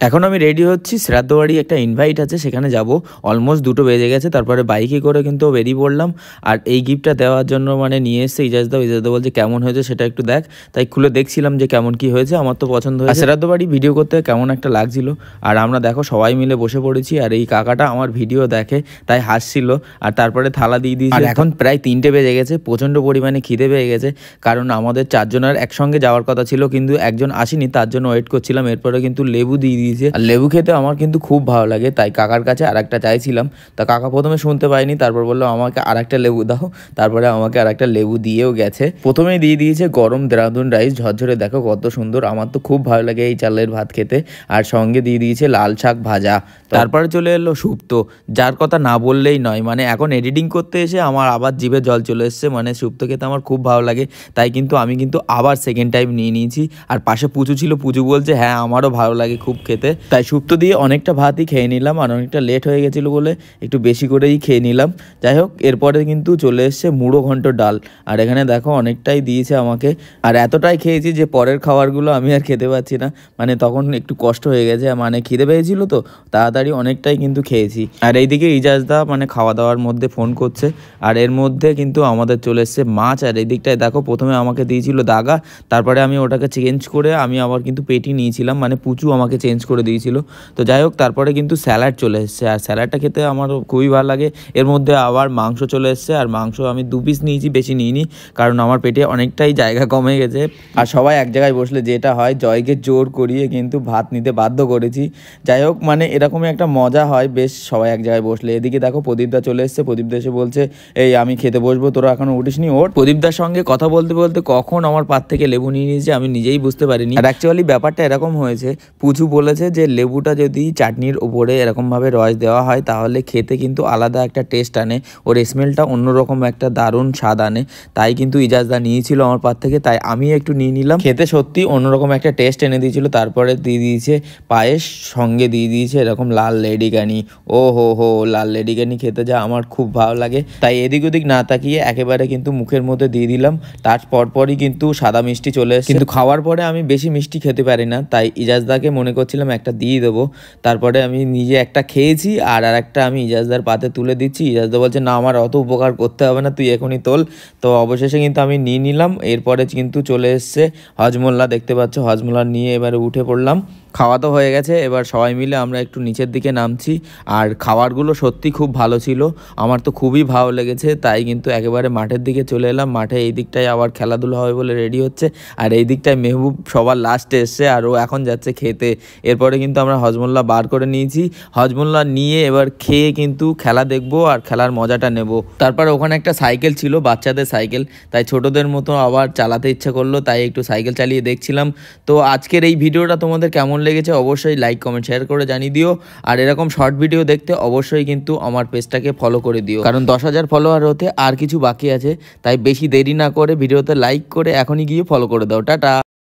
এখন আমি রেডি হচ্ছি। শ্রাদ্ধবাড়ি একটা ইনভাইট আছে সেখানে যাব। অলমোস্ট দুটো বেজে গেছে তারপরে বাইকে করে কিন্তু বেরিয়ে পড়লাম। আর এই গিফটটা দেওয়ার জন্য মানে নিয়ে এসছে ইজাজদা ইজাজদা বলছে কেমন হয়েছে সেটা একটু দেখ। তাই খুলে দেখছিলাম যে কেমন কি হয়েছে আমার তো পছন্দ হয়েছে। শ্রাদ্ধ বাড়ি ভিডিও করতে কেমন একটা লাগছিল? আর আমরা দেখো সবাই মিলে বসে পড়েছি আর এই কাকাটা আমার ভিডিও দেখে তাই হাসছিল। আর তারপরে থালা দিয়ে দিয়েছে। এখন প্রায় তিনটে বেজে গেছে প্রচণ্ড পরিমাণে খিদে পেয়ে গেছে। কারণ আমাদের চারজনের একসঙ্গে যাওয়ার কথা ছিল কিন্তু একজন আসেনি তার জন্য ওয়েট করছিলাম। এরপরে কিন্তু লেবু দিয়ে দিয়েছে। আর লেবু খেতে আমার কিন্তু খুব ভালো লাগে, তাই কাকার কাছে আর একটা চাইছিলাম। তা কাকা প্রথমে শুনতে পাইনি তারপর বলল আমাকে আর একটা লেবু দাও, তারপরে আমাকে আর একটা লেবু দিয়েও গেছে। প্রথমেই দিয়ে দিয়েছে গরম দেরাদুন রাইস, ঝরঝরে, দেখো কত সুন্দর, আমার তো খুব ভালো লাগে এই চালের ভাত খেতে। আর সঙ্গে দিয়ে দিয়েছে লাল শাক ভাজা। তারপরে চলে এলো সুপ্তো, যার কথা না বললেই নয় মানে এখন এডিটিং করতে এসে আমার আবার জিভে জল চলে এসছে মানে সুপ্তো খেতে আমার খুব ভালো লাগে, তাই কিন্তু আমি কিন্তু আবার সেকেন্ড টাইম নিয়ে নিয়েছি। আর পাশে পুচু ছিল, পুজো বলছে হ্যাঁ আমারও ভালো লাগে খুব খেতে। তাই শুক্তো দিয়ে অনেকটা ভাতই খেয়ে নিলাম আর অনেকটা লেট হয়ে গেছিল বলে একটু বেশি করেই খেয়ে নিলাম। যাই হোক, এরপরে কিন্তু চলে এসছে মুড়ো ঘন্ট ডাল। আর এখানে দেখো অনেকটাই দিয়েছে আমাকে। আর এতটাই খেয়েছি যে পরের খাবারগুলো আমি আর খেতে পারছি না। মানে তখন একটু কষ্ট হয়ে গেছে মানে খিদে পেয়েছিল তো, তাড়াতাড়ি অনেকটাই কিন্তু খেয়েছি। আর এইদিকে ইজাজদা মানে খাওয়া দাওয়ার মধ্যে ফোন করছে। আর এর মধ্যে কিন্তু আমাদের চলে এসছে মাছ। আর এই দিকটায় দেখো প্রথমে আমাকে দিয়েছিল দাগা। তারপরে আমি ওটাকে চেঞ্জ করে আমি আবার কিন্তু পেটি নিয়েছিলাম। মানে পুচু আমাকে চেঞ্জ করে দিয়েছিল। তো যাই হোক, তারপরে কিন্তু স্যালাড চলে এসছে। আর স্যালাডটা খেতে আমার খুবই ভালো লাগে। এর মধ্যে আবার মাংস চলে এসছে। আর মাংস আমি দু পিস নিয়েছি, বেশি নিইনি। কারণ আমার পেটে অনেকটাই জায়গা কমে গেছে। আর সবাই এক জায়গায় বসলে যেটা হয়, জয়কে জোর করিয়ে কিন্তু ভাত নিতে বাধ্য করেছি। যাই হোক মানে এরকমই একটা মজা হয়। বেশ, সবাই এক জায়গায় বসলে। এদিকে দেখো প্রদীপদা চলে এসছে। প্রদীপদা এসে বলছে, এই, আমি খেতে বসবো, তোরা এখনও উঠিসনি ওর? প্রদীপদার সঙ্গে কথা বলতে বলতে কখন আমার পাত থেকে লেবু নিয়ে নিয়েছে, আমি নিজেই বুঝতে পারিনি। আর অ্যাকচুয়ালি ব্যাপারটা এরকম হয়েছে পুচু বলেছে যে লেবুটা যদি চাটনির উপরে এরকমভাবে রস দেওয়া হয়, তাহলে খেতে কিন্তু আলাদা একটা টেস্ট আনে। ওর স্মেলটা অন্যরকম একটা দারুণ স্বাদ আনে। তাই কিন্তু ইজাজদা নিয়েছিল আমার পাত থেকে, তাই আমি একটু নিয়ে নিলাম। খেতে সত্যি অন্যরকম একটা টেস্ট এনে দিয়েছিল। তারপরে দিয়ে দিয়েছে পায়েস, সঙ্গে দিয়ে দিয়েছে এরকম লাল লেডিকানি ও হো হো, লাল লেডিকানি খেতে যা আমার খুব ভালো লাগে। তাই এদিক ওদিক না তাকিয়ে একেবারে কিন্তু মুখের মধ্যে দিয়ে দিলাম। তার পরপরই কিন্তু সাদা মিষ্টি চলে কিন্তু খাওয়ার পরে আমি বেশি মিষ্টি খেতে পারি না। তাই ইজাজদাকে মনে করছিলাম একটা দিয়ে দেবো। তারপরে আমি নিজে একটা খেয়েছি আর আর একটা আমি ইজাজদার পাতে তুলে দিচ্ছি। ইজাজদা বলছে, না, আমার অত উপকার করতে হবে না, তুই এখনই তোল। তো অবশেষে কিন্তু আমি নিয়ে নিলাম। এরপরে কিন্তু চলে এসছে হজমোল্লা। দেখতে পাচ্ছ হজমোল্লা নিয়ে এবারে উঠে পড়লাম। খাওয়া তো হয়ে গেছে। এবার সবাই মিলে আমরা একটু নিচের দিকে নামছি। আর খাবারগুলো সত্যি খুব ভালো ছিল। আমার তো খুবই ভালো লেগেছে, তাই কিন্তু একেবারে মাঠের দিকে চলে এলাম। মাঠে এই দিকটায় আবার খেলাধুলা হবে বলে রেডি হচ্ছে। আর এই দিকটায় মেহবুব সবার লাস্টে এসছে আর ও এখন যাচ্ছে খেতে। এরপরে কিন্তু আমরা হজমোল্লা বার করে নিয়েছি। হজমোল্লা নিয়ে এবার খেয়ে কিন্তু খেলা দেখব আর খেলার মজাটা নেব। তারপর ওখানে একটা সাইকেল ছিল, বাচ্চাদের সাইকেল। তাই ছোটদের মতো আবার চালাতে ইচ্ছে করল, তাই একটু সাইকেল চালিয়ে দেখছিলাম। তো আজকের এই ভিডিওটা তোমাদের কেমন লেগেছে, অবশ্যই লাইক কমেন্ট শেয়ার করে জানিয়ে দিও। আর এরকম শর্ট ভিডিও দেখতে অবশ্যই কিন্তু আমার পেজটাকে ফলো করে দিও। কারণ দশ হাজার ফলোয়ার হতে আর কিছু বাকি আছে, তাই বেশি দেরি না করে ভিডিওতে লাইক করে এখনই গিয়ে ফলো করে দাও। টাটা!